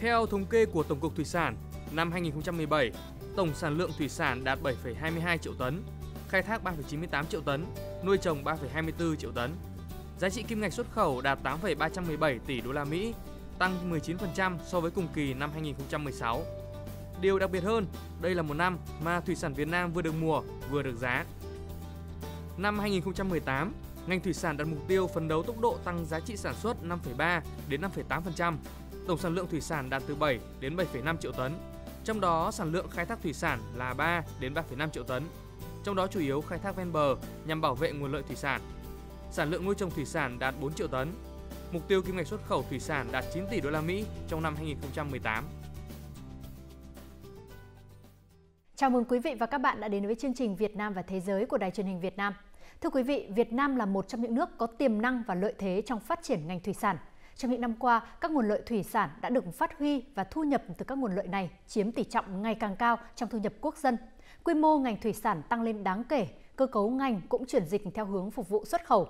Theo thống kê của Tổng cục Thủy sản, năm 2017, tổng sản lượng thủy sản đạt 7,22 triệu tấn, khai thác 3,98 triệu tấn, nuôi trồng 3,24 triệu tấn. Giá trị kim ngạch xuất khẩu đạt 8,317 tỷ đô la Mỹ, tăng 19% so với cùng kỳ năm 2016. Điều đặc biệt hơn, đây là một năm mà thủy sản Việt Nam vừa được mùa, vừa được giá. Năm 2018, ngành thủy sản đặt mục tiêu phấn đấu tốc độ tăng giá trị sản xuất 5,3 đến 5,8%. Tổng sản lượng thủy sản đạt từ 7 đến 7,5 triệu tấn. Trong đó sản lượng khai thác thủy sản là 3 đến 3,5 triệu tấn. Trong đó chủ yếu khai thác ven bờ nhằm bảo vệ nguồn lợi thủy sản. Sản lượng nuôi trồng thủy sản đạt 4 triệu tấn. Mục tiêu kim ngạch xuất khẩu thủy sản đạt 9 tỷ đô la Mỹ trong năm 2018. Chào mừng quý vị và các bạn đã đến với chương trình Việt Nam và Thế giới của Đài truyền hình Việt Nam. Thưa quý vị, Việt Nam là một trong những nước có tiềm năng và lợi thế trong phát triển ngành thủy sản. Trong những năm qua, các nguồn lợi thủy sản đã được phát huy và thu nhập từ các nguồn lợi này chiếm tỷ trọng ngày càng cao trong thu nhập quốc dân. Quy mô ngành thủy sản tăng lên đáng kể, cơ cấu ngành cũng chuyển dịch theo hướng phục vụ xuất khẩu.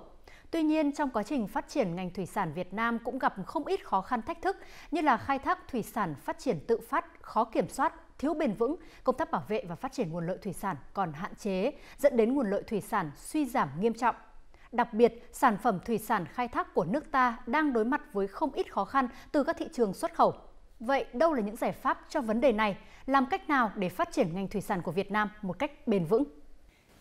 Tuy nhiên, trong quá trình phát triển ngành thủy sản Việt Nam cũng gặp không ít khó khăn thách thức như là khai thác thủy sản phát triển tự phát, khó kiểm soát, thiếu bền vững, công tác bảo vệ và phát triển nguồn lợi thủy sản còn hạn chế, dẫn đến nguồn lợi thủy sản suy giảm nghiêm trọng. Đặc biệt, sản phẩm thủy sản khai thác của nước ta đang đối mặt với không ít khó khăn từ các thị trường xuất khẩu. Vậy đâu là những giải pháp cho vấn đề này? Làm cách nào để phát triển ngành thủy sản của Việt Nam một cách bền vững?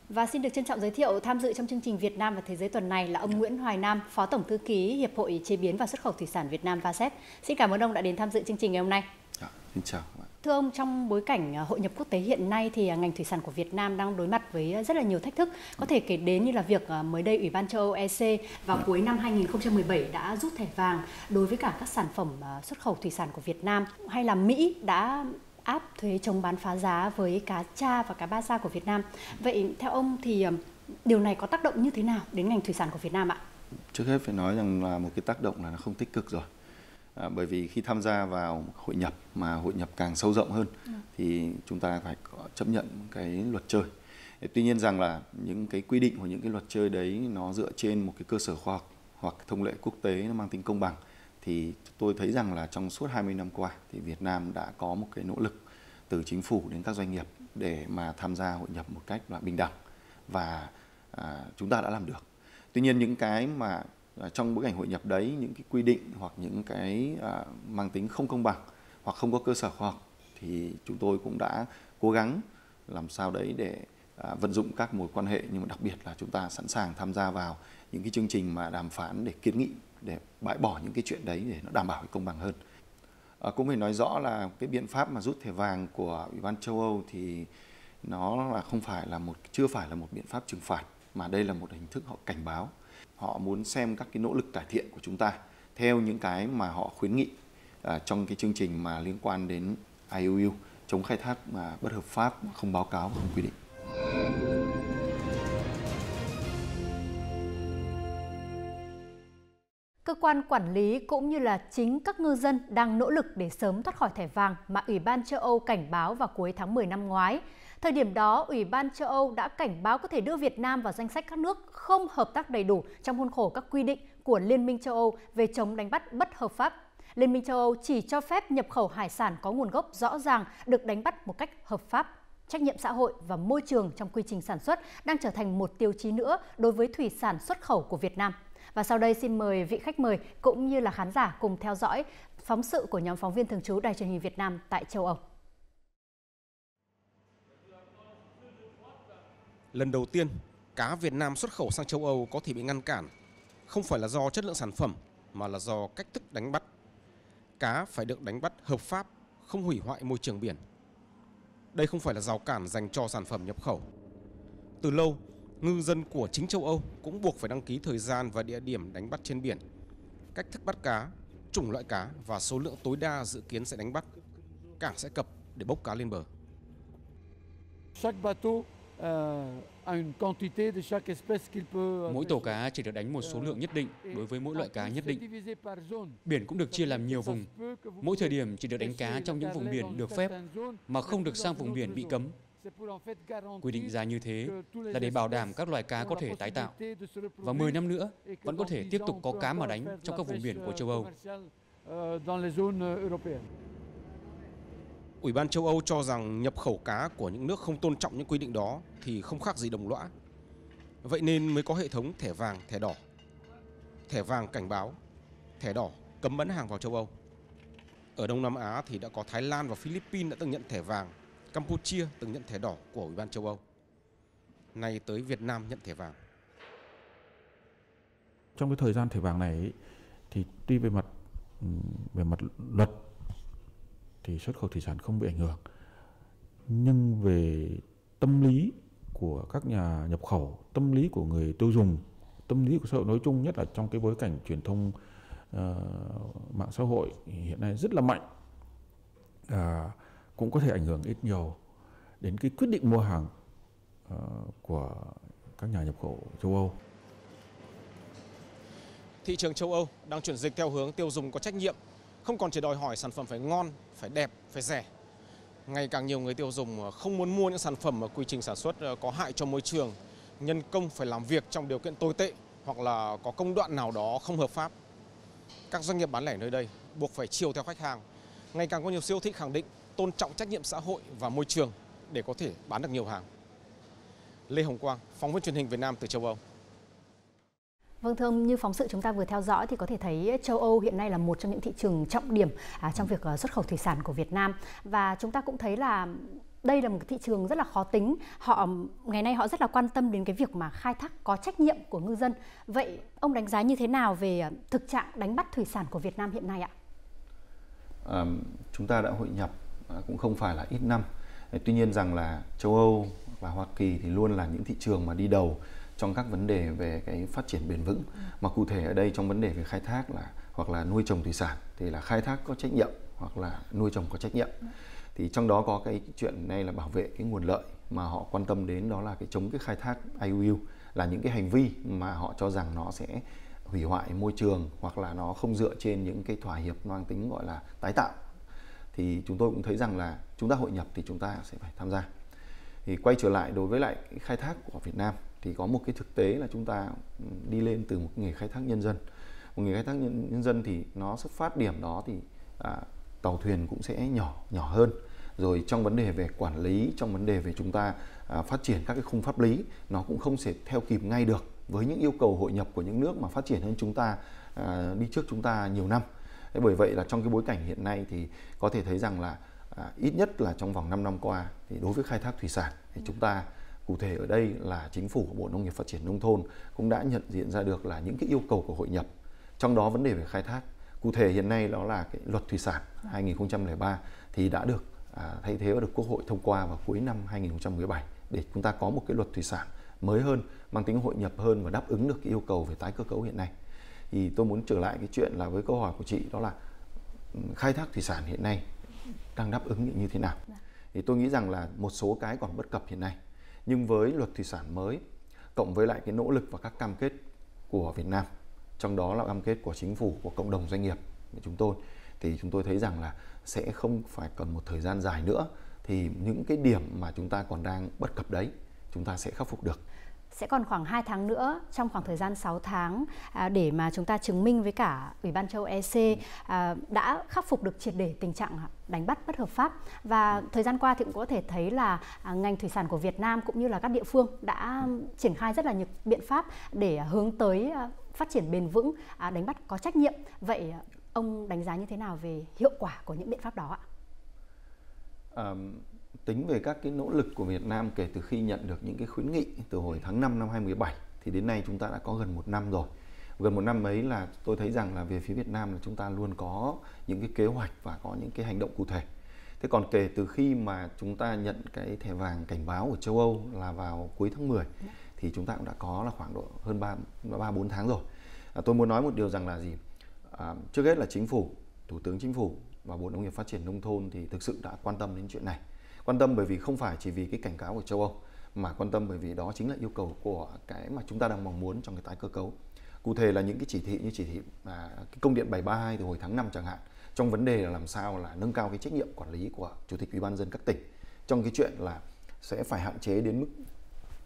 Và xin được trân trọng giới thiệu tham dự trong chương trình Việt Nam và Thế giới tuần này là ông Nguyễn Hoài Nam, Phó Tổng Thư ký Hiệp hội Chế biến và Xuất khẩu Thủy sản Việt Nam VASET. Xin cảm ơn ông đã đến tham dự chương trình ngày hôm nay. À, xin chào Thưa ông, trong bối cảnh à, hội nhập quốc tế hiện nay thì à, ngành thủy sản của Việt Nam đang đối mặt với à, rất là nhiều thách thức. Có thể kể đến như là việc mới đây Ủy ban châu Âu EC vào cuối năm 2017 đã rút thẻ vàng đối với cả các sản phẩm xuất khẩu thủy sản của Việt Nam hay là Mỹ đã áp thuế chống bán phá giá với cá cha và cá ba sa của Việt Nam. Vậy theo ông thì điều này có tác động như thế nào đến ngành thủy sản của Việt Nam ạ? Trước hết phải nói rằng là một cái tác động là nó không tích cực rồi À, bởi vì khi tham gia vào hội nhập mà hội nhập càng sâu rộng hơn ừ. thì chúng ta phải có chấp nhận cái luật chơi tuy nhiên rằng là những cái quy định của những cái luật chơi đấy nó dựa trên một cái cơ sở khoa học hoặc thông lệ quốc tế nó mang tính công bằng thì tôi thấy rằng là trong suốt 20 năm qua thì Việt Nam đã có một cái nỗ lực từ chính phủ đến các doanh nghiệp để mà tham gia hội nhập một cách là bình đẳng và à, chúng ta đã làm được. Tuy nhiên những cái mà Ờ, trong bối cảnh hội nhập đấy những cái quy định hoặc những cái à, mang tính không công bằng hoặc không có cơ sở khoa học thì chúng tôi cũng đã cố gắng làm sao đấy để à, vận dụng các mối quan hệ nhưng mà đặc biệt là chúng ta sẵn sàng tham gia vào những cái chương trình mà đàm phán để kiến nghị để bãi bỏ những cái chuyện đấy để nó đảm bảo công bằng hơn. À, cũng phải nói rõ là cái biện pháp mà rút thẻ vàng của Ủy ban châu Âu thì nó là không phải là một chưa phải là một biện pháp trừng phạt mà đây là một hình thức họ cảnh báo họ muốn xem các cái nỗ lực cải thiện của chúng ta theo những cái mà họ khuyến nghị à, trong cái chương trình mà liên quan đến IOU chống khai thác mà bất hợp pháp không báo cáo không quy định. Quan quản lý cũng như là chính các ngư dân đang nỗ lực để sớm thoát khỏi thẻ vàng mà Ủy ban châu Âu cảnh báo vào cuối tháng 10 năm ngoái. Thời điểm đó, Ủy ban châu Âu đã cảnh báo có thể đưa Việt Nam vào danh sách các nước không hợp tác đầy đủ trong khuôn khổ các quy định của Liên minh châu Âu về chống đánh bắt bất hợp pháp. Liên minh châu Âu chỉ cho phép nhập khẩu hải sản có nguồn gốc rõ ràng được đánh bắt một cách hợp pháp. Trách nhiệm xã hội và môi trường trong quy trình sản xuất đang trở thành một tiêu chí nữa đối với thủy sản xuất khẩu của Việt Nam. Và sau đây xin mời vị khách mời cũng như là khán giả cùng theo dõi phóng sự của nhóm phóng viên thường trú Đài truyền hình Việt Nam tại châu Âu. Lần đầu tiên, cá Việt Nam xuất khẩu sang châu Âu có thể bị ngăn cản, không phải là do chất lượng sản phẩm mà là do cách thức đánh bắt. Cá phải được đánh bắt hợp pháp, không hủy hoại môi trường biển. Đây không phải là rào cản dành cho sản phẩm nhập khẩu. Từ lâu, ngư dân của chính châu Âu cũng buộc phải đăng ký thời gian và địa điểm đánh bắt trên biển, cách thức bắt cá, chủng loại cá và số lượng tối đa dự kiến sẽ đánh bắt. Cảng sẽ cập để bốc cá lên bờ. Chaque bateau Euh, mỗi tàu cá chỉ được đánh một số lượng nhất định đối với mỗi loại cá nhất định. Biển cũng được chia làm nhiều vùng. Mỗi thời điểm chỉ được đánh cá trong những vùng biển được phép mà không được sang vùng biển bị cấm. Quy định ra như thế là để bảo đảm các loài cá có thể tái tạo. Và 10 năm nữa vẫn có thể tiếp tục có cá mà đánh trong các vùng biển của châu Âu. Euh, Ủy ban châu Âu cho rằng nhập khẩu cá của những nước không tôn trọng những quy định đó thì không khác gì đồng lõa. Vậy nên mới có hệ thống thẻ vàng, thẻ đỏ. Thẻ vàng cảnh báo, thẻ đỏ cấm bán hàng vào châu Âu. Ở Đông Nam Á thì đã có Thái Lan và Philippines đã từng nhận thẻ vàng, Campuchia từng nhận thẻ đỏ của Ủy ban châu Âu. Nay tới Việt Nam nhận thẻ vàng. Trong cái thời gian thẻ vàng này thì tuy về mặt ừ, về mặt luật thì xuất khẩu thủy sản không bị ảnh hưởng nhưng về tâm lý của các nhà nhập khẩu tâm lý của người tiêu dùng tâm lý của xã hội nói chung nhất là trong cái bối cảnh truyền thông uh, mạng xã hội hiện nay rất là mạnh uh, cũng có thể ảnh hưởng ít nhiều đến cái quyết định mua hàng uh, của các nhà nhập khẩu châu Âu. Thị trường châu Âu đang chuyển dịch theo hướng tiêu dùng có trách nhiệm, không còn chỉ đòi hỏi sản phẩm phải ngon, phải đẹp, phải rẻ. Ngày càng nhiều người tiêu dùng ờ, không muốn mua những sản phẩm mà quy trình sản xuất ờ, có hại cho môi trường, nhân công phải làm việc trong điều kiện tồi tệ hoặc là có công đoạn nào đó không hợp pháp. Các doanh nghiệp bán lẻ nơi đây buộc phải chiều theo khách hàng. Ngày càng có nhiều siêu thị khẳng định tôn trọng trách nhiệm xã hội và môi trường để có thể bán được nhiều hàng. Lê Hồng Quang, phóng viên truyền hình Việt Nam từ châu Âu. Vâng thưa ông, như phóng sự chúng ta vừa theo dõi thì có thể thấy châu Âu hiện nay là một trong những thị trường trọng điểm à, trong việc uh, xuất khẩu thủy sản của Việt Nam và chúng ta cũng thấy là đây là một thị trường rất là khó tính. Họ ngày nay họ rất là quan tâm đến cái việc mà khai thác có trách nhiệm của ngư dân. Vậy ông đánh giá như thế nào về à, thực trạng đánh bắt thủy sản của Việt Nam hiện nay ạ? À, chúng ta đã hội nhập À, cũng không phải là ít năm. Tuy nhiên rằng là châu Âu và Hoa Kỳ thì luôn là những thị trường mà đi đầu trong các vấn đề về cái phát triển bền vững. Mà cụ thể ở đây trong vấn đề về khai thác là, hoặc là nuôi trồng thủy sản thì là khai thác có trách nhiệm hoặc là nuôi trồng có trách nhiệm. Thì trong đó có cái chuyện này là bảo vệ cái nguồn lợi mà họ quan tâm đến, đó là cái chống cái khai thác IUU là những cái hành vi mà họ cho rằng nó sẽ hủy hoại môi trường hoặc là nó không dựa trên những cái thỏa hiệp mang tính gọi là tái tạo thì chúng tôi cũng thấy rằng là chúng ta hội nhập thì chúng ta sẽ phải tham gia. Thì quay trở lại đối với lại khai thác của Việt Nam thì có một cái thực tế là chúng ta ừ, đi lên từ một nghề khai thác nhân dân. Một nghề khai thác nhân, nhân dân thì nó xuất phát điểm đó thì à, tàu thuyền cũng sẽ nhỏ nhỏ hơn. Rồi trong vấn đề về quản lý trong vấn đề về chúng ta à, phát triển các cái khung pháp lý nó cũng không thể theo kịp ngay được với những yêu cầu hội nhập của những nước mà phát triển hơn chúng ta à, đi trước chúng ta nhiều năm. Thế bởi vậy là trong cái bối cảnh hiện nay thì có thể thấy rằng là à, ít nhất là trong vòng 5 năm qua thì đối với khai thác thủy sản thì chúng ta cụ thể ở đây là chính phủ của Bộ Nông nghiệp Phát triển Nông thôn cũng đã nhận diện ra được là những cái yêu cầu của hội nhập trong đó vấn đề về khai thác. Cụ thể hiện nay đó là cái luật thủy sản 2003 thì đã được à, thay thế và được Quốc hội thông qua vào cuối năm 2017 để chúng ta có một cái luật thủy sản mới hơn mang tính hội nhập hơn và đáp ứng được cái yêu cầu về tái cơ cấu hiện nay thì tôi muốn trở lại cái chuyện là với câu hỏi của chị đó là khai thác thủy sản hiện nay đang đáp ứng như thế nào? Dạ. thì tôi nghĩ rằng là một số cái còn bất cập hiện nay. Nhưng với luật thủy sản mới cộng với lại cái nỗ lực và các cam kết của Việt Nam trong đó là cam kết của chính phủ của cộng đồng doanh nghiệp của chúng tôi thì chúng tôi thấy rằng là sẽ không phải cần một thời gian dài nữa. Thì những cái điểm mà chúng ta còn đang bất cập đấy chúng ta sẽ khắc phục được sẽ còn khoảng 2 tháng nữa trong khoảng thời gian 6 tháng à, để mà chúng ta chứng minh với cả Ủy ban châu EC à, đã khắc phục được triệt để tình trạng đánh bắt bất hợp pháp. Và thời gian qua thì cũng có thể thấy là à, ngành thủy sản của Việt Nam cũng như là các địa phương đã triển khai rất là nhiều biện pháp để hướng tới à, phát triển bền vững à, đánh bắt có trách nhiệm. Vậy ông đánh giá như thế nào về hiệu quả của những biện pháp đó ạ? Um tính về các cái nỗ lực của Việt Nam kể từ khi nhận được những cái khuyến nghị từ hồi tháng 5 năm 2017 thì đến nay chúng ta đã có gần một năm rồi. Gần một năm ấy là tôi thấy rằng là về phía Việt Nam là chúng ta luôn có những cái kế hoạch và có những cái hành động cụ thể. Thế còn kể từ khi mà chúng ta nhận cái thẻ vàng cảnh báo của châu Âu là vào cuối tháng 10 thì chúng ta cũng đã có là khoảng độ hơn 3 ba bốn tháng rồi. À, tôi muốn nói một điều rằng là gì? À, trước hết là chính phủ thủ tướng chính phủ và bộ nông nghiệp phát triển nông thôn thì thực sự đã quan tâm đến chuyện này quan tâm bởi vì không phải chỉ vì cái cảnh cáo của châu Âu mà quan tâm bởi vì đó chính là yêu cầu của cái mà chúng ta đang mong muốn trong cái tái cơ cấu. Cụ thể là những cái chỉ thị như chỉ thị à, cái công điện 732 từ hồi tháng 5 chẳng hạn trong vấn đề là làm sao là nâng cao cái trách nhiệm quản lý của chủ tịch ủy ban dân các tỉnh. Trong cái chuyện là sẽ phải hạn chế đến mức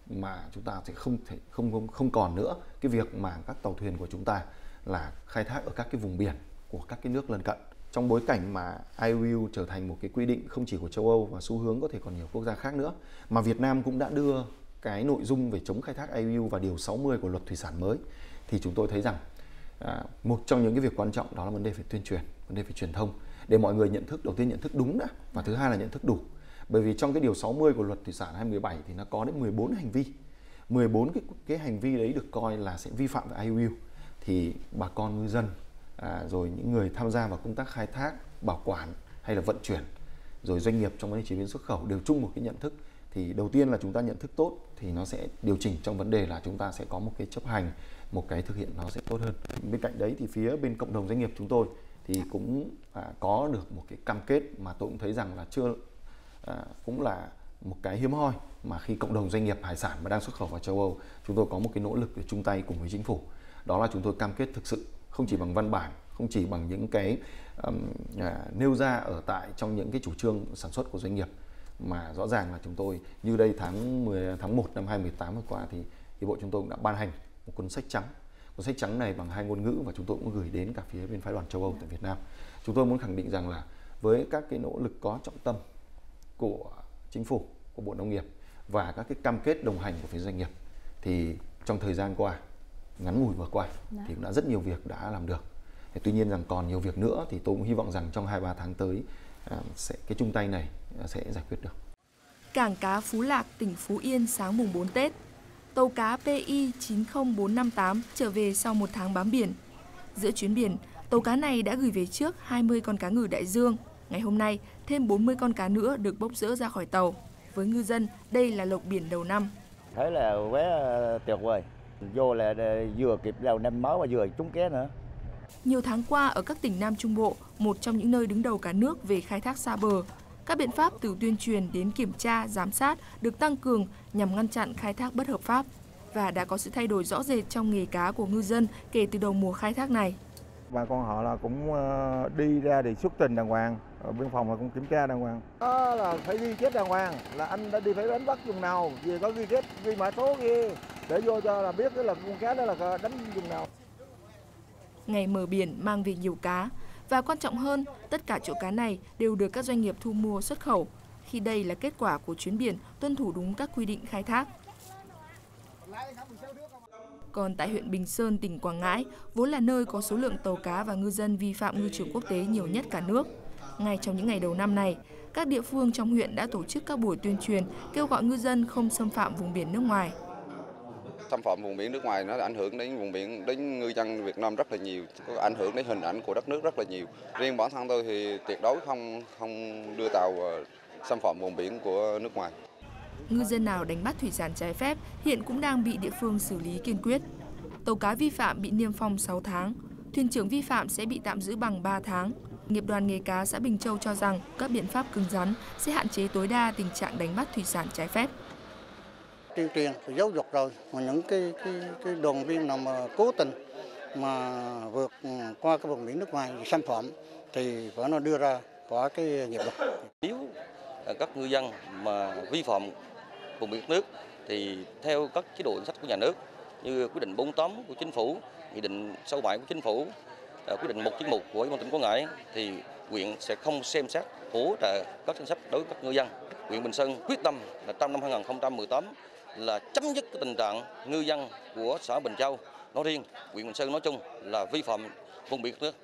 mà chúng ta sẽ không thể không không không còn nữa cái việc mà các tàu thuyền của chúng ta là khai thác ở các cái vùng biển của các cái nước lân cận trong bối cảnh mà IOU trở thành một cái quy định không chỉ của châu Âu và xu hướng có thể còn nhiều quốc gia khác nữa mà Việt Nam cũng đã đưa cái nội dung về chống khai thác IOU và điều 60 của luật thủy sản mới thì chúng tôi thấy rằng à, một trong những cái việc quan trọng đó là vấn đề về tuyên truyền, vấn đề về truyền thông để mọi người nhận thức đầu tiên nhận thức đúng đã và thứ hai là nhận thức đủ. Bởi vì trong cái điều 60 của luật thủy sản 2017 thì nó có đến 14 hành vi. 14 cái cái hành vi đấy được coi là sẽ vi phạm về IOU thì bà con ngư dân à, rồi những người tham gia vào công tác khai thác, bảo quản hay là vận chuyển rồi doanh nghiệp trong vấn đề chế biến xuất khẩu đều chung một cái nhận thức thì đầu tiên là chúng ta nhận thức tốt thì nó sẽ điều chỉnh trong vấn đề là chúng ta sẽ có một cái chấp hành một cái thực hiện nó sẽ tốt hơn. Bên cạnh đấy thì phía bên cộng đồng doanh nghiệp chúng tôi thì cũng à, có được một cái cam kết mà tôi cũng thấy rằng là chưa à, cũng là một cái hiếm hoi mà khi cộng đồng doanh nghiệp hải sản mà đang xuất khẩu vào châu Âu chúng tôi có một cái nỗ lực để chung tay cùng với chính phủ. Đó là chúng tôi cam kết thực sự không chỉ bằng văn bản không chỉ bằng những cái um, à, nêu ra ở tại trong những cái chủ trương sản xuất của doanh nghiệp mà rõ ràng là chúng tôi như đây tháng 10 tháng 1 năm 2018 vừa qua thì thì bộ chúng tôi cũng đã ban hành một cuốn sách trắng. Cuốn sách trắng này bằng hai ngôn ngữ và chúng tôi cũng gửi đến cả phía bên phái đoàn châu Âu tại Việt Nam. Chúng tôi muốn khẳng định rằng là với các cái nỗ lực có trọng tâm của chính phủ của bộ nông nghiệp và các cái cam kết đồng hành của phía doanh nghiệp thì trong thời gian qua ngắn ngủi vừa qua Đã. thì cũng đã rất nhiều việc đã làm được tuy nhiên rằng còn nhiều việc nữa thì tôi cũng hy vọng rằng trong hai ba tháng tới à, sẽ cái chung tay này à, sẽ giải quyết được. Cảng cá Phú Lạc, tỉnh Phú Yên sáng mùng 4 Tết. Tàu cá PI 90458 trở về sau một tháng bám biển. Giữa chuyến biển, tàu cá này đã gửi về trước 20 con cá ngừ đại dương. Ngày hôm nay, thêm 40 con cá nữa được bốc rỡ ra khỏi tàu. Với ngư dân, đây là lộc biển đầu năm. Thấy là quá ờ, tuyệt vời. Vô là vừa kịp đầu năm mới mà vừa trúng ké nữa. Nhiều tháng qua ở các tỉnh Nam Trung Bộ, một trong những nơi đứng đầu cả nước về khai thác xa bờ, các biện pháp từ tuyên truyền đến kiểm tra, giám sát được tăng cường nhằm ngăn chặn khai thác bất hợp pháp và đã có sự thay đổi rõ rệt trong nghề cá của ngư dân kể từ đầu mùa khai thác này. Bà con họ là cũng ờ, đi ra để xuất trình đàng hoàng, biên phòng là cũng kiểm tra đàng hoàng. Đó là phải ghi chép đàng hoàng, là anh đã đi phải đánh bắt vùng nào, vì có ghi chép, ghi mã số ghi để vô cho là biết là con cá đó là đánh vùng nào ngày mở biển mang về nhiều cá. Và quan trọng hơn, tất cả chỗ cá này đều được các doanh nghiệp thu mua xuất khẩu, khi đây là kết quả của chuyến biển tuân thủ đúng các quy định khai thác. Còn tại huyện Bình Sơn, tỉnh Quảng Ngãi, vốn là nơi có số lượng tàu cá và ngư dân vi phạm ngư trường quốc tế nhiều nhất cả nước. Ngay trong những ngày đầu năm này, các địa phương trong huyện đã tổ chức các buổi tuyên truyền kêu gọi ngư dân không xâm phạm vùng biển nước ngoài xâm phạm vùng biển nước ngoài nó ảnh hưởng đến vùng biển đến ngư dân Việt Nam rất là nhiều, có ảnh hưởng đến hình ảnh của đất nước rất là nhiều. Riêng bản thân tôi thì tuyệt đối không không đưa tàu ờ, xâm phạm vùng biển của nước ngoài. Ngư dân nào đánh bắt thủy sản trái phép hiện cũng đang bị địa phương xử lý kiên quyết. Tàu cá vi phạm bị niêm phong 6 tháng, thuyền trưởng vi phạm sẽ bị tạm giữ bằng 3 tháng. Nghiệp đoàn nghề cá xã Bình Châu cho rằng các biện pháp cứng rắn sẽ hạn chế tối đa tình trạng đánh bắt thủy sản trái phép tuyên truyền giáo dục rồi mà những cái cái cái đoàn viên nào mà cố tình mà vượt ừ, qua cái vùng biển nước ngoài xâm phạm thì phải nó đưa ra có cái nghiệp luật. Nếu các ngư dân mà vi phạm vùng biển nước thì theo các chế độ chính sách của nhà nước như quyết định 48 của chính phủ, nghị định 67 của chính phủ, à, quyết định 191 của Ủy ban tỉnh Quảng Ngãi thì huyện sẽ không xem xét hỗ trợ các chính sách đối với các ngư dân. Huyện Bình Sơn quyết tâm là trong năm 2018 là chấm dứt cái tình trạng ngư dân của xã Bình Châu nói riêng, huyện Bình Sơn nói chung là vi phạm vùng biển nước.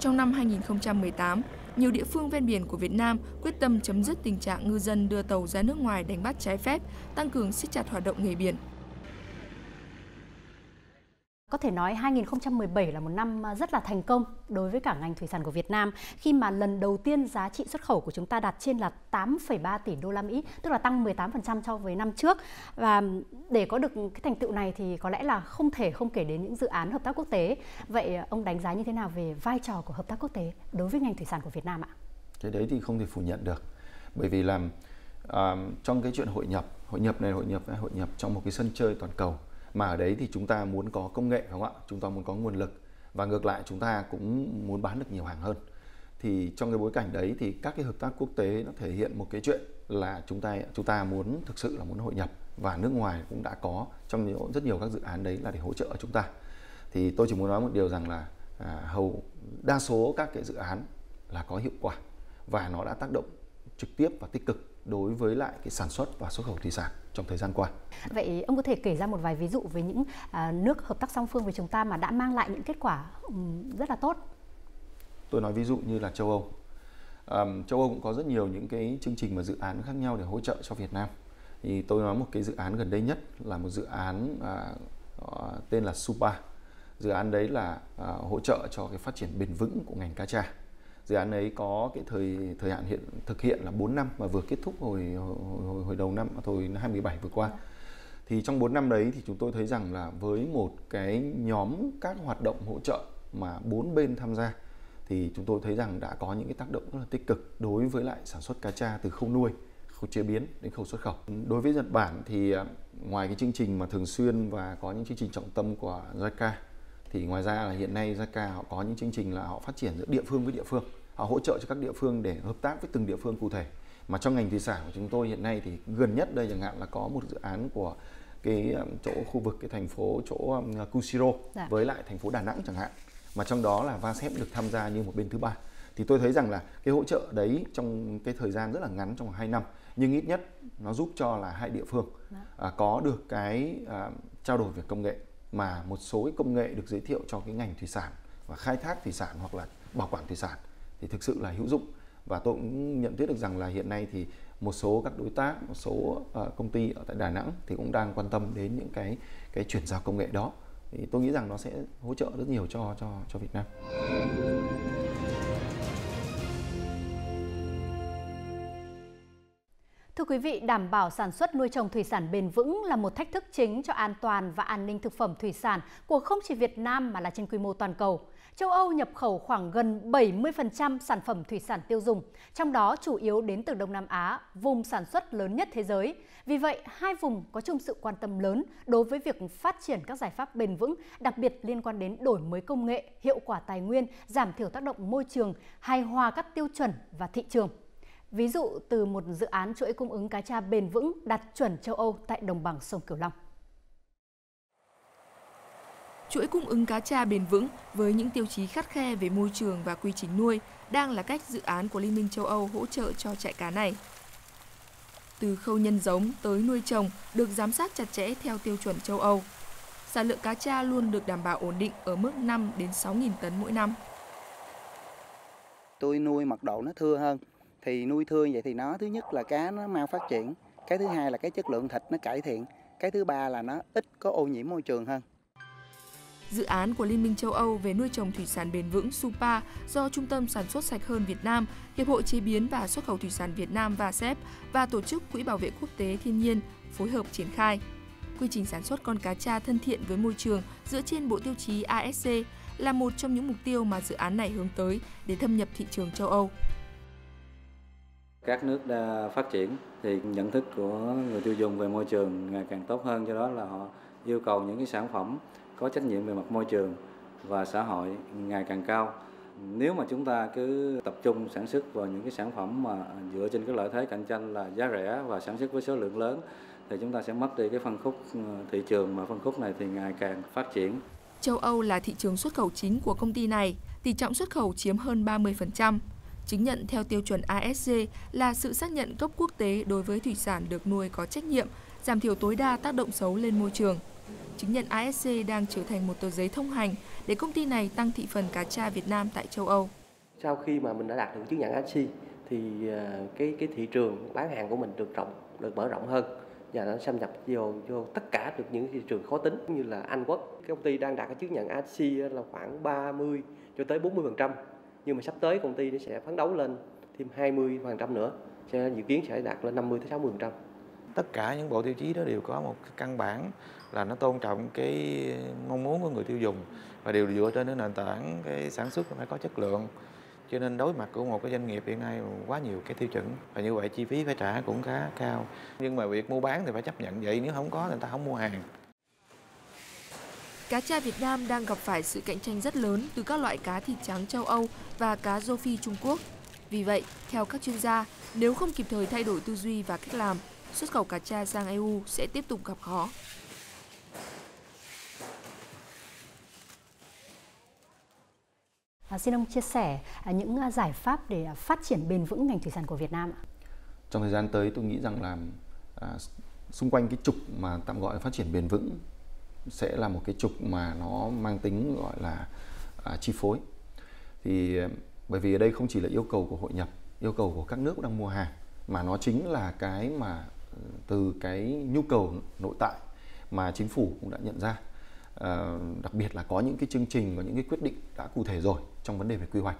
Trong năm 2018, nhiều địa phương ven biển của Việt Nam quyết tâm chấm dứt tình trạng ngư dân đưa tàu ra nước ngoài đánh bắt trái phép, tăng cường siết chặt hoạt động nghề biển. Có thể nói 2017 là một năm à, rất là thành công đối với cả ngành thủy sản của Việt Nam khi mà lần đầu tiên giá trị xuất khẩu của chúng ta đạt trên là 8,3 tỷ đô la Mỹ, tức là tăng 18% so với năm trước. Và để có được cái thành tựu này thì có lẽ là không thể không kể đến những dự án hợp tác quốc tế. Vậy à, ông đánh giá như thế nào về vai trò của hợp tác quốc tế đối với ngành thủy sản của Việt Nam ạ? Cái đấy thì không thể phủ nhận được. Bởi vì làm uh, trong cái chuyện hội nhập, hội nhập này hội nhập hội nhập trong một cái sân chơi toàn cầu mà ở đấy thì chúng ta muốn có công nghệ không ạ? Chúng ta muốn có nguồn lực. Và ngược lại chúng ta cũng muốn bán được nhiều hàng hơn. Thì trong cái bối cảnh đấy thì các cái hợp tác quốc tế nó thể hiện một cái chuyện là chúng ta chúng ta muốn thực sự là muốn hội nhập. Và nước ngoài cũng đã có trong nhiều, rất nhiều các dự án đấy là để hỗ trợ chúng ta. Thì tôi chỉ muốn nói một điều rằng là à, hầu đa số các cái dự án là có hiệu quả. Và nó đã tác động trực tiếp và tích cực đối với lại cái sản xuất và xuất khẩu thủy sản trong thời gian qua. Vậy ông có thể kể ra một vài ví dụ với những à, nước hợp tác song phương với chúng ta mà đã mang lại những kết quả um, rất là tốt? Tôi nói ví dụ như là châu Âu. À, châu Âu cũng có rất nhiều những cái chương trình và dự án khác nhau để hỗ trợ cho Việt Nam. Thì tôi nói một cái dự án gần đây nhất là một dự án à, tên là Supa. Dự án đấy là à, hỗ trợ cho cái phát triển bền vững của ngành cá tra dự án ấy có cái thời thời hạn hiện thực hiện là 4 năm và vừa kết thúc hồi hồi, hồi đầu năm hồi 2017 vừa qua. Thì trong 4 năm đấy thì chúng tôi thấy rằng là với một cái nhóm các hoạt động hỗ trợ mà bốn bên tham gia thì chúng tôi thấy rằng đã có những cái tác động rất là tích cực đối với lại sản xuất cá tra từ khâu nuôi, khâu chế biến đến khâu xuất khẩu. Đối với Nhật Bản thì à, ngoài cái chương trình mà thường xuyên và có những chương trình trọng tâm của JICA thì ngoài ra là hiện nay JICA họ có những chương trình là họ phát triển giữa địa phương với địa phương họ hỗ trợ cho các địa phương để hợp tác với từng địa phương cụ thể. Mà trong ngành thủy sản của chúng tôi hiện nay thì gần nhất đây chẳng hạn là có một dự án của cái um, chỗ khu vực cái thành phố chỗ um, Kushiro dạ. với lại thành phố Đà Nẵng chẳng hạn. Mà trong đó là VASEP được tham gia như một bên thứ ba. Thì tôi thấy rằng là cái hỗ trợ đấy trong cái thời gian rất là ngắn trong 2 năm nhưng ít nhất nó giúp cho là hai địa phương dạ. à, có được cái à, trao đổi về công nghệ. Mà một số cái công nghệ được giới thiệu cho cái ngành thủy sản và khai thác thủy sản hoặc là bảo quản thủy sản thì thực sự là hữu dụng và tôi cũng nhận thấy được rằng là hiện nay thì một số các đối tác một số uh, công ty ở tại Đà Nẵng thì cũng đang quan tâm đến những cái cái chuyển giao công nghệ đó thì tôi nghĩ rằng nó sẽ hỗ trợ rất nhiều cho cho cho Việt Nam. Thưa quý vị, đảm bảo sản xuất nuôi trồng thủy sản bền vững là một thách thức chính cho an toàn và an ninh thực phẩm thủy sản của không chỉ Việt Nam mà là trên quy mô toàn cầu. Châu Âu nhập khẩu khoảng gần 70% sản phẩm thủy sản tiêu dùng, trong đó chủ yếu đến từ Đông Nam Á, vùng sản xuất lớn nhất thế giới. Vì vậy, hai vùng có chung sự quan tâm lớn đối với việc phát triển các giải pháp bền vững, đặc biệt liên quan đến đổi mới công nghệ, hiệu quả tài nguyên, giảm thiểu tác động môi trường, hài hòa các tiêu chuẩn và thị trường. Ví dụ từ một dự án chuỗi cung ứng cá tra bền vững đạt chuẩn châu Âu tại đồng bằng sông Cửu Long. Chuỗi cung ứng cá tra bền vững với những tiêu chí khắt khe về môi trường và quy trình nuôi đang là cách dự án của Liên minh châu Âu hỗ trợ cho trại cá này. Từ khâu nhân giống tới nuôi trồng được giám sát chặt chẽ theo tiêu chuẩn châu Âu. Sản lượng cá tra luôn được đảm bảo ổn định ở mức 5 đến 6.000 tấn mỗi năm. Tôi nuôi mật độ nó thưa hơn, thì nuôi thưa vậy thì nó thứ nhất là cá nó mau phát triển, cái thứ hai là cái chất lượng thịt nó cải thiện, cái thứ ba là nó ít có ô nhiễm môi trường hơn. Dự án của Liên minh châu Âu về nuôi trồng thủy sản bền vững SUPA do Trung tâm Sản xuất sạch hơn Việt Nam, Hiệp hội Chế biến và Xuất khẩu Thủy sản Việt Nam VASEP và Tổ chức Quỹ Bảo vệ Quốc tế Thiên nhiên phối hợp triển khai. Quy trình sản xuất con cá tra thân thiện với môi trường dựa trên bộ tiêu chí ASC là một trong những mục tiêu mà dự án này hướng tới để thâm nhập thị trường châu Âu. Các nước đã phát triển thì nhận thức của người tiêu dùng về môi trường ngày càng tốt hơn, do đó là họ yêu cầu những cái sản phẩm có trách nhiệm về mặt môi trường và xã hội ngày càng cao. Nếu mà chúng ta cứ tập trung sản xuất vào những cái sản phẩm mà dựa trên cái lợi thế cạnh tranh là giá rẻ và sản xuất với số lượng lớn thì chúng ta sẽ mất đi cái phân khúc ờ, thị trường mà phân khúc này thì ngày càng phát triển. Châu Âu là thị trường xuất khẩu chính của công ty này, tỷ trọng xuất khẩu chiếm hơn 30%. Chứng nhận theo tiêu chuẩn ASC là sự xác nhận cấp quốc tế đối với thủy sản được nuôi có trách nhiệm, giảm thiểu tối đa tác động xấu lên môi trường. Chứng nhận ASC đang trở thành một tờ giấy thông hành để công ty này tăng thị phần cá tra Việt Nam tại châu Âu. Sau khi mà mình đã đạt được chứng nhận ASC thì à, cái cái thị trường bán hàng của mình được rộng, được mở rộng hơn và nó xâm nhập vô vô tất cả được những thị trường khó tính như là Anh Quốc. Cái công ty đang đạt cái chứng nhận ASC là khoảng 30 cho tới 40% nhưng mà sắp tới công ty nó sẽ phấn đấu lên thêm 20% nữa sẽ dự kiến sẽ đạt lên 50 tới 60% tất cả những bộ tiêu chí đó đều có một căn bản là nó tôn trọng cái mong muốn của người tiêu dùng và đều dựa trên cái nền tảng cái sản xuất phải có chất lượng. Cho nên đối mặt của một cái doanh nghiệp hiện nay quá nhiều cái tiêu chuẩn và như vậy chi phí phải trả cũng khá cao. Nhưng mà việc mua bán thì phải chấp nhận vậy nếu không có thì người ta không mua hàng. Cá tra Việt Nam đang gặp phải sự cạnh tranh rất lớn từ các loại cá thịt trắng châu Âu và cá rô phi Trung Quốc. Vì vậy, theo các chuyên gia, nếu không kịp thời thay đổi tư duy và cách làm, xuất khẩu cá tra sang EU sẽ tiếp tục gặp khó. À, xin ông chia sẻ à, những à, giải pháp để phát triển bền vững ngành thủy sản của Việt Nam ạ. Trong thời gian tới tôi nghĩ rằng là à, xung quanh cái trục mà tạm gọi là phát triển bền vững sẽ là một cái trục mà nó mang tính gọi là à, chi phối. Thì bởi vì ở đây không chỉ là yêu cầu của hội nhập, yêu cầu của các nước đang mua hàng mà nó chính là cái mà từ cái nhu cầu nội tại mà chính phủ cũng đã nhận ra. À, đặc biệt là có những cái chương trình và những cái quyết định đã cụ thể rồi trong vấn đề về quy hoạch.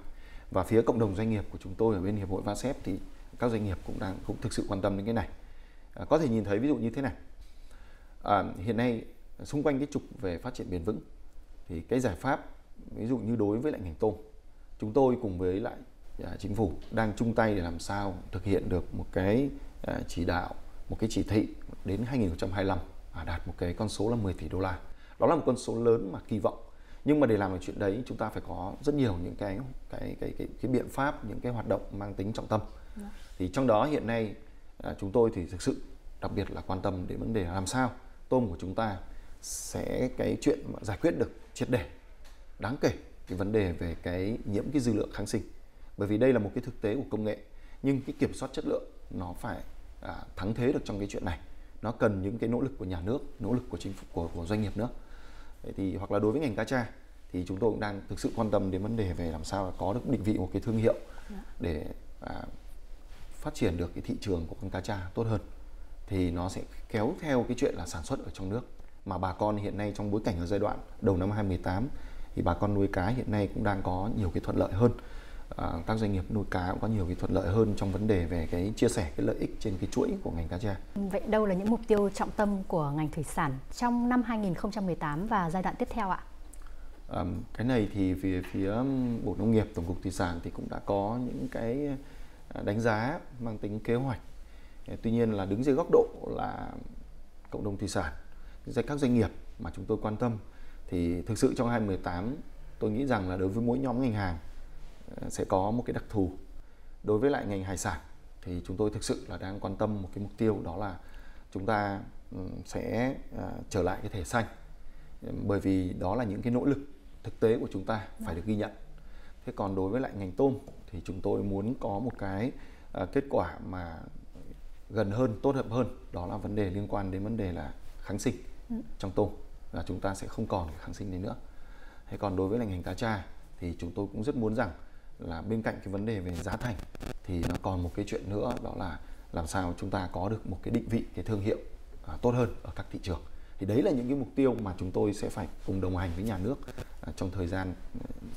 Và phía cộng đồng doanh nghiệp của chúng tôi ở bên hiệp hội VASEP thì các doanh nghiệp cũng đang cũng thực sự quan tâm đến cái này. À, có thể nhìn thấy ví dụ như thế này. À, hiện nay xung quanh cái trục về phát triển bền vững thì cái giải pháp ví dụ như đối với lại ngành tôm chúng tôi cùng với lại à, chính phủ đang chung tay để làm sao thực hiện được một cái à, chỉ đạo một cái chỉ thị đến 2025 à, đạt một cái con số là 10 tỷ đô la. Đó là một con số lớn mà kỳ vọng. Nhưng mà để làm được chuyện đấy chúng ta phải có rất nhiều những cái cái cái cái, cái biện pháp những cái hoạt động mang tính trọng tâm. Dạ. thì trong đó hiện nay à, chúng tôi thì thực sự đặc biệt là quan tâm đến vấn đề làm sao tôm của chúng ta sẽ cái chuyện mà giải quyết được triệt để. Đáng kể cái vấn đề về cái nhiễm cái dư lượng kháng sinh. Bởi vì đây là một cái thực tế của công nghệ nhưng cái kiểm soát chất lượng nó phải à, thắng thế được trong cái chuyện này. Nó cần những cái nỗ lực của nhà nước nỗ lực của chính phủ của, của doanh nghiệp nữa. Vậy thì hoặc là đối với ngành cá tra thì chúng tôi cũng đang thực sự quan tâm đến vấn đề về làm sao có được định vị một cái thương hiệu dạ. để à, phát triển được cái thị trường của con cá tra tốt hơn. Thì nó sẽ kéo theo cái chuyện là sản xuất ở trong nước. Mà bà con hiện nay trong bối cảnh ở giai đoạn đầu năm 2018 thì bà con nuôi cá hiện nay cũng đang có nhiều cái thuận lợi hơn à, các doanh nghiệp nuôi cá cũng có nhiều cái thuận lợi hơn trong vấn đề về cái chia sẻ cái lợi ích trên cái chuỗi của ngành cá tra. Vậy đâu là những mục tiêu trọng tâm của ngành thủy sản trong năm 2018 và giai đoạn tiếp theo ạ? À, cái này thì về phía Bộ Nông nghiệp Tổng cục Thủy sản thì cũng đã có những cái à, đánh giá mang tính kế hoạch. Tuy nhiên là đứng dưới góc độ là cộng đồng thủy sản, các doanh nghiệp mà chúng tôi quan tâm thì thực sự trong 2018 tôi nghĩ rằng là đối với mỗi nhóm ngành hàng ờ, sẽ có một cái đặc thù. Đối với lại ngành hải sản thì chúng tôi thực sự là đang quan tâm một cái mục tiêu đó là chúng ta sẽ ờ, trở lại cái thể xanh. Bởi vì đó là những cái nỗ lực thực tế của chúng ta phải được ghi nhận. Thế còn đối với lại ngành tôm thì chúng tôi muốn có một cái ờ, kết quả mà gần hơn tốt hơn hơn. Đó là vấn đề liên quan đến vấn đề là kháng sinh ừ. trong tôm và chúng ta sẽ không còn kháng sinh đấy nữa. Thế còn đối với ngành ngành cá tra thì chúng tôi cũng rất muốn rằng là bên cạnh cái vấn đề về giá thành thì nó còn một cái chuyện nữa đó là làm sao chúng ta có được một cái định vị cái thương hiệu à, tốt hơn ở các thị trường. Thì đấy là những cái mục tiêu mà chúng tôi sẽ phải cùng đồng hành với nhà nước trong thời gian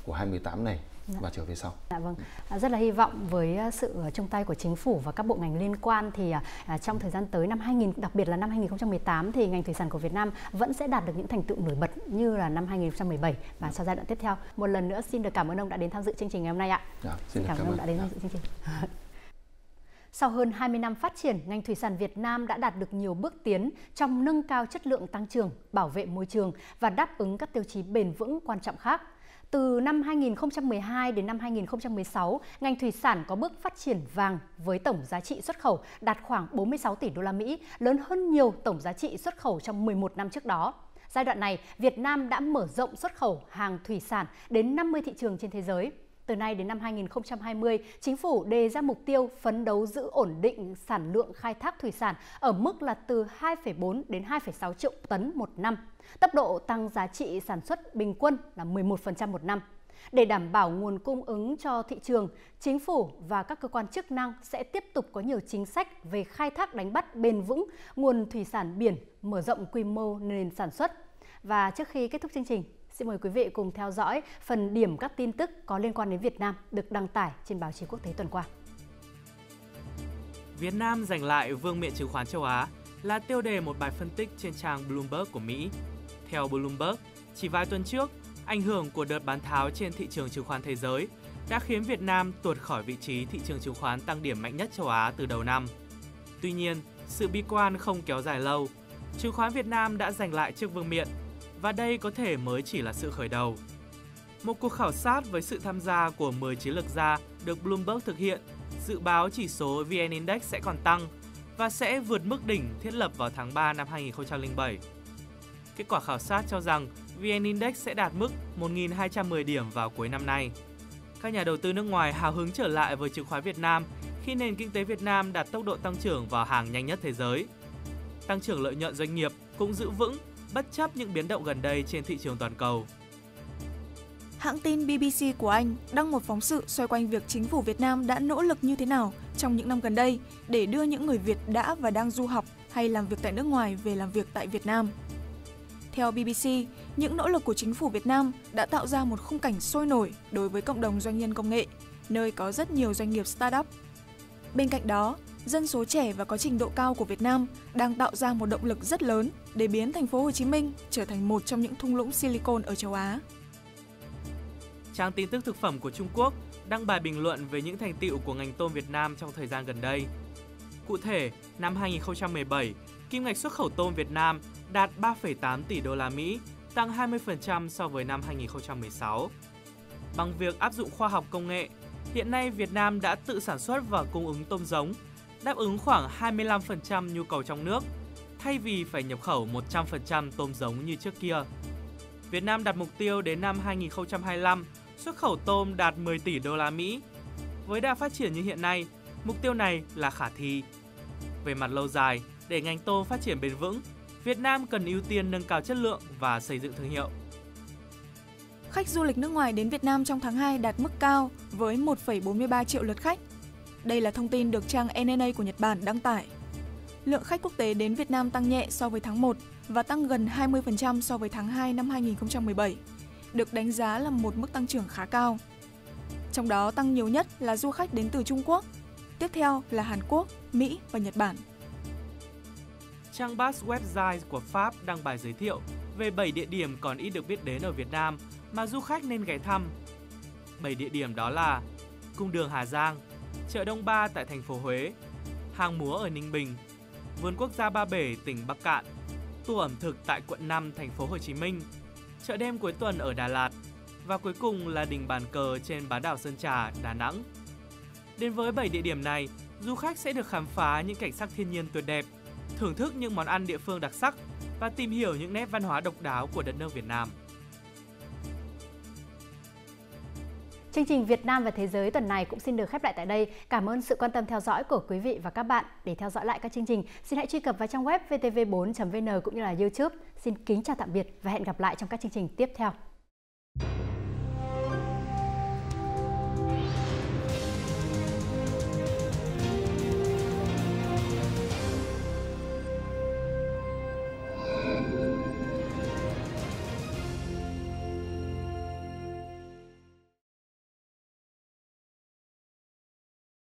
của 2018 này Dạ. và trở về sau. Dạ vâng. À, rất là hy vọng với à, sự chung tay của chính phủ và các bộ ngành liên quan thì à, trong thời gian tới năm 2000 đặc biệt là năm 2018 thì ngành thủy sản của Việt Nam vẫn sẽ đạt được những thành tựu nổi bật như là năm 2017 và trong giai đoạn tiếp theo. Một lần nữa xin được cảm ơn ông đã đến tham dự chương trình ngày hôm nay ạ. Dạ, xin, cảm, cảm ơn ông đã đến tham dự chương trình. Sau hơn 20 năm phát triển, ngành thủy sản Việt Nam đã đạt được nhiều bước tiến trong nâng cao chất lượng tăng trưởng, bảo vệ môi trường và đáp ứng các tiêu chí bền vững quan trọng khác. Từ năm 2012 đến năm 2016, ngành thủy sản có bước phát triển vàng với tổng giá trị xuất khẩu đạt khoảng 46 tỷ đô la Mỹ, lớn hơn nhiều tổng giá trị xuất khẩu trong 11 năm trước đó. Giai đoạn này, Việt Nam đã mở rộng xuất khẩu hàng thủy sản đến 50 thị trường trên thế giới. Từ nay đến năm 2020, chính phủ đề ra mục tiêu phấn đấu giữ ổn định sản lượng khai thác thủy sản ở mức là từ 2,4 đến 2,6 triệu tấn một năm. Tốc độ tăng giá trị sản xuất bình quân là 11% một năm. Để đảm bảo nguồn cung ứng cho thị trường, chính phủ và các cơ quan chức năng sẽ tiếp tục có nhiều chính sách về khai thác đánh bắt bền vững nguồn thủy sản biển, mở rộng quy mô nền sản xuất. Và trước khi kết thúc chương trình, xin mời quý vị cùng theo dõi phần điểm các tin tức có liên quan đến Việt Nam được đăng tải trên báo chí quốc tế tuần qua. Việt Nam giành lại vương miện chứng khoán châu Á là tiêu đề một bài phân tích trên trang Bloomberg của Mỹ. Theo Bloomberg, chỉ vài tuần trước, ảnh hưởng của đợt bán tháo trên thị trường chứng khoán thế giới đã khiến Việt Nam tuột khỏi vị trí thị trường chứng khoán tăng điểm mạnh nhất châu Á từ đầu năm. Tuy nhiên, sự bi quan không kéo dài lâu. Chứng khoán Việt Nam đã giành lại chiếc vương miện và đây có thể mới chỉ là sự khởi đầu. Một cuộc khảo sát với sự tham gia của 10 chiến lược gia được Bloomberg thực hiện, dự báo chỉ số VN Index sẽ còn tăng và sẽ vượt mức đỉnh thiết lập vào tháng 3 năm 2007. Kết quả khảo sát cho rằng VN Index sẽ đạt mức 1.210 điểm vào cuối năm nay. Các nhà đầu tư nước ngoài hào hứng trở lại với chứng khoán Việt Nam khi nền kinh tế Việt Nam đạt tốc độ tăng trưởng vào hàng nhanh nhất thế giới. Tăng trưởng lợi nhuận doanh nghiệp cũng giữ vững bất chấp những biến động gần đây trên thị trường toàn cầu. Hãng tin BBC của Anh đăng một phóng sự xoay quanh việc chính phủ Việt Nam đã nỗ lực như thế nào trong những năm gần đây để đưa những người Việt đã và đang du học hay làm việc tại nước ngoài về làm việc tại Việt Nam. Theo BBC, những nỗ lực của chính phủ Việt Nam đã tạo ra một khung cảnh sôi nổi đối với cộng đồng doanh nhân công nghệ, nơi có rất nhiều doanh nghiệp startup. Bên cạnh đó, dân số trẻ và có trình độ cao của Việt Nam đang tạo ra một động lực rất lớn để biến thành phố Hồ Chí Minh trở thành một trong những thung lũng silicon ở châu Á. Trang tin tức thực phẩm của Trung Quốc đăng bài bình luận về những thành tựu của ngành tôm Việt Nam trong thời gian gần đây. Cụ thể, năm 2017, kim ngạch xuất khẩu tôm Việt Nam đạt 3,8 tỷ đô la Mỹ, tăng 20% so với năm 2016. Bằng việc áp dụng khoa học công nghệ, hiện nay Việt Nam đã tự sản xuất và cung ứng tôm giống, đáp ứng khoảng 25% nhu cầu trong nước, thay vì phải nhập khẩu 100% tôm giống như trước kia. Việt Nam đặt mục tiêu đến năm 2025 xuất khẩu tôm đạt 10 tỷ đô la Mỹ. Với đà phát triển như hiện nay, mục tiêu này là khả thi. Về mặt lâu dài, để ngành tôm phát triển bền vững, Việt Nam cần ưu tiên nâng cao chất lượng và xây dựng thương hiệu. Khách du lịch nước ngoài đến Việt Nam trong tháng 2 đạt mức cao với 1,43 triệu lượt khách. Đây là thông tin được trang NNA của Nhật Bản đăng tải. Lượng khách quốc tế đến Việt Nam tăng nhẹ so với tháng 1 và tăng gần 20% so với tháng 2 năm 2017, được đánh giá là một mức tăng trưởng khá cao. Trong đó tăng nhiều nhất là du khách đến từ Trung Quốc, tiếp theo là Hàn Quốc, Mỹ và Nhật Bản. Trang Bass website của Pháp đăng bài giới thiệu về 7 địa điểm còn ít được biết đến ở Việt Nam mà du khách nên ghé thăm. 7 địa điểm đó là Cung đường Hà Giang, chợ Đông Ba tại thành phố Huế, hàng múa ở Ninh Bình, vườn quốc gia Ba Bể tỉnh Bắc Cạn, tour ẩm thực tại quận 5 thành phố Hồ Chí Minh, chợ đêm cuối tuần ở Đà Lạt và cuối cùng là đỉnh bàn cờ trên bán đảo Sơn Trà, Đà Nẵng. Đến với 7 địa điểm này, du khách sẽ được khám phá những cảnh sắc thiên nhiên tuyệt đẹp, thưởng thức những món ăn địa phương đặc sắc và tìm hiểu những nét văn hóa độc đáo của đất nước Việt Nam. Chương trình Việt Nam và Thế giới tuần này cũng xin được khép lại tại đây. Cảm ơn sự quan tâm theo dõi của quý vị và các bạn. Để theo dõi lại các chương trình, xin hãy truy cập vào trang web vtv4.vn cũng như là YouTube. Xin kính chào tạm biệt và hẹn gặp lại trong các chương trình tiếp theo.